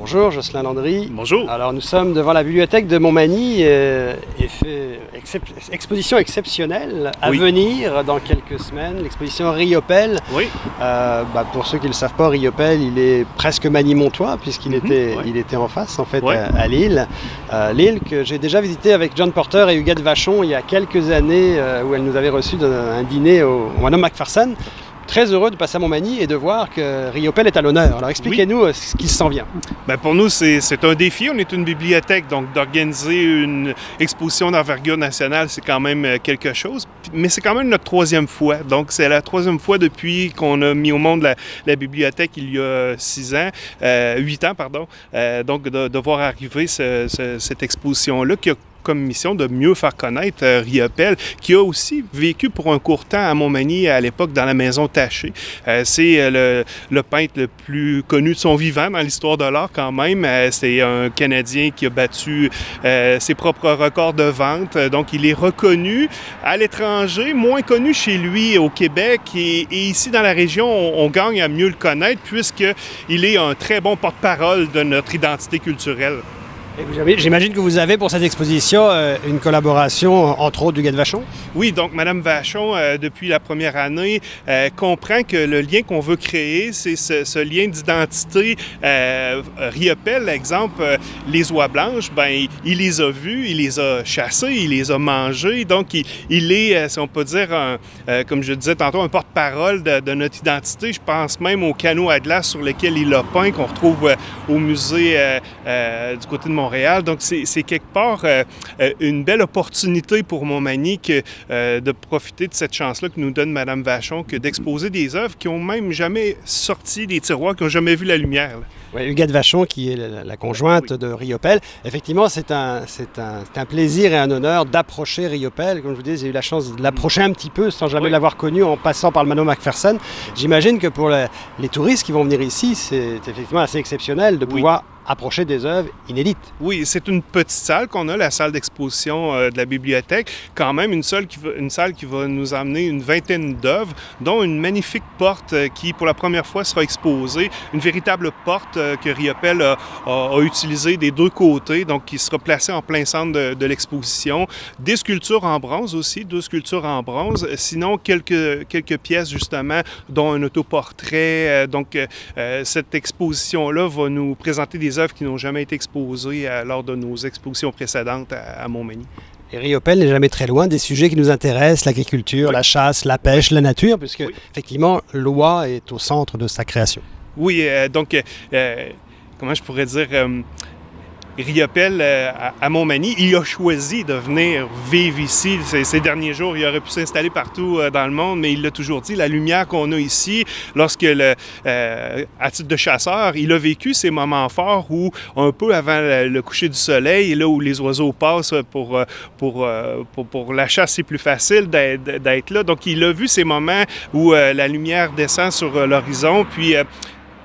Bonjour, Jocelyn Landry. Bonjour. Alors, nous sommes devant la bibliothèque de Montmagny, euh, et fait exposition exceptionnelle à venir dans quelques semaines, l'exposition Riopel. Oui. Euh, bah, pour ceux qui ne le savent pas, Riopel, il est presque Magny-Montois, puisqu'il Mhm, était, ouais. il était en face, en fait, Ouais. à, à Lille. Euh, Lille que j'ai déjà visité avec John Porter et Huguette Vachon il y a quelques années, euh, où elle nous avait reçu d'un un dîner au au Madame Macpherson. Très heureux de passer à Montmagny et de voir que Riopel est à l'honneur. Alors expliquez-nous euh, ce qui s'en vient. Ben, pour nous, c'est un défi. On est une bibliothèque, donc d'organiser une exposition d'envergure nationale, c'est quand même euh, quelque chose. Mais c'est quand même notre troisième fois. Donc, c'est la troisième fois depuis qu'on a mis au monde la, la bibliothèque il y a six ans, euh, huit ans, pardon. Euh, donc, de, de voir arriver ce- ce- cette exposition-là qui a comme mission de mieux faire connaître euh, Riopel, qui a aussi vécu pour un court temps à Montmagny à l'époque dans la maison Tachée. Euh, c'est euh, le, le peintre le plus connu de son vivant dans l'histoire de l'art quand même. Euh, c'est un Canadien qui a battu ses propres records de vente. Donc, il est reconnu à l'étranger, moins connu chez lui au Québec. Et, ici, dans la région, on, on gagne à mieux le connaître puisqu'il est un très bon porte-parole de notre identité culturelle. J'imagine que vous avez pour cette exposition euh, une collaboration, entre autres, du Guet Vachon. Oui, donc Madame Vachon, euh, depuis la première année, euh, comprend que le lien qu'on veut créer, c'est ce, lien d'identité. Riopel, exemple, les oies blanches, ben, il, les a vues, il les a chassées, il les a mangées. Donc, il, est, si on peut dire, comme je disais tantôt, un porte-parole de, de notre identité. Je pense même au canot à glace sur lequel il a peint, qu'on retrouve au musée du côté de Montréal. Donc, c'est quelque part euh, euh, une belle opportunité pour Montmagny que, euh, de profiter de cette chance-là que nous donne Madame Vachon, que d'exposer des œuvres qui ont même jamais sorti des tiroirs, qui n'ont jamais vu la lumière. Oui, Huguette Vachon, qui est la, la conjointe de Riopel. Effectivement, c'est un, c'est un, c'est un plaisir et un honneur d'approcher Riopel. Comme je vous dis, j'ai eu la chance de l'approcher un petit peu sans jamais Oui. l'avoir connu en passant par le Mano Macpherson. J'imagine que pour la- les touristes qui vont venir ici, c'est effectivement assez exceptionnel de pouvoir approcher des œuvres inédites. Oui, c'est une petite salle qu'on a, la salle d'exposition euh, de la bibliothèque. Quand même, une salle, qui va, une salle qui va nous amener une vingtaine d'œuvres, dont une magnifique porte euh, qui, pour la première fois, sera exposée. Une véritable porte que Riopel a, a, a utilisée des deux côtés, donc qui sera placée en plein centre de, de l'exposition. Des sculptures en bronze aussi, deux sculptures en bronze. Sinon, quelques, quelques pièces, justement, dont un autoportrait. Euh, donc, euh, euh, cette exposition-là va nous présenter des œuvres qui n'ont jamais été exposées euh, lors de nos expositions précédentes à, à Montmagny. Et Riopel n'est jamais très loin des sujets qui nous intéressent, l'agriculture, la chasse, la pêche, la nature, puisque Oui. effectivement, l'oie est au centre de sa création. Oui, euh, donc, euh, euh, comment je pourrais dire, Riopel à, à Montmagny, il a choisi de venir vivre ici ces, derniers jours. Il aurait pu s'installer partout dans le monde, mais il l'a toujours dit, la lumière qu'on a ici, lorsque, le, à titre de chasseur, il a vécu ces moments forts où, un peu avant le, coucher du soleil, là où les oiseaux passent pour, pour, pour, pour la chasse, c'est plus facile d'être là. Donc, il a vu ces moments où la lumière descend sur l'horizon, puis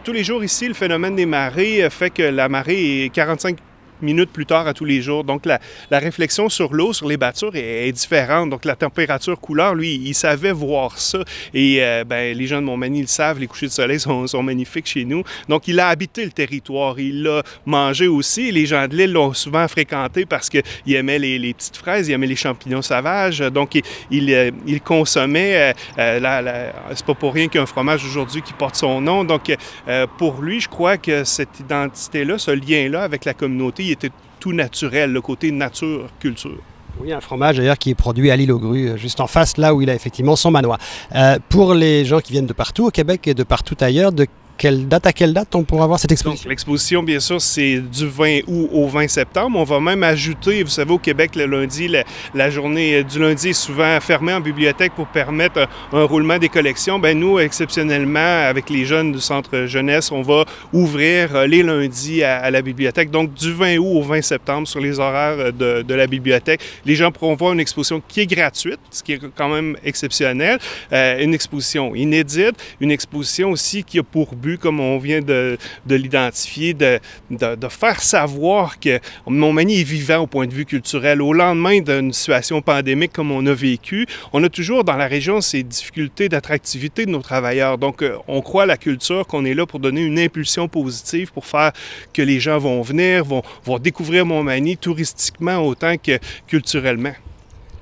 tous les jours ici, le phénomène des marées euh, fait que la marée est 45 minutes plus tard à tous les jours. Donc, la, la réflexion sur l'eau, sur les battures est, différente. Donc, la température couleur, lui, il savait voir ça. Et euh, ben, les gens de Montmagny le savent, les couchers de soleil sont, magnifiques chez nous. Donc, il a habité le territoire. Il l'a mangé aussi. Les gens de l'île l'ont souvent fréquenté parce qu'il aimait les, petites fraises, il aimait les champignons sauvages. Donc, il, il, euh, consommait. euh, euh, la- C'est pas pour rien qu'il fromage aujourd'hui qui porte son nom. Donc, euh, pour lui, je crois que cette identité-là, ce lien-là avec la communauté, était tout naturel, le côté nature-culture. Oui, un fromage d'ailleurs qui est produit à l'île aux grues, euh, juste en face, là où il a effectivement son manoir. Euh, pour les gens qui viennent de partout, au Québec et de partout ailleurs, de quelle date à quelle date on pourra voir cette exposition? l'exposition, bien sûr, c'est du 20 août au 20 septembre. On va même ajouter, vous savez, au Québec, le lundi, la, la journée du lundi est souvent fermée en bibliothèque pour permettre un, un roulement des collections. Ben nous, exceptionnellement, avec les jeunes du centre jeunesse, on va ouvrir euh, les lundis à, à la bibliothèque. Donc, du 20 août au 20 septembre, sur les horaires de, de la bibliothèque, les gens pourront voir une exposition qui est gratuite, ce qui est quand même exceptionnel. Euh, une exposition inédite, une exposition aussi qui a pour but comme on vient de, l'identifier, de, de, faire savoir que Montmagny est vivant au point de vue culturel. Au lendemain d'une situation pandémique comme on a vécu, on a toujours dans la région ces difficultés d'attractivité de nos travailleurs. Donc, euh, on croit à la culture, qu'on est là pour donner une impulsion positive, pour faire que les gens vont venir, vont, vont découvrir Montmagny touristiquement autant que culturellement.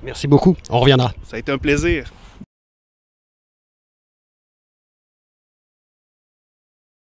Merci beaucoup. On reviendra. Ça a été un plaisir.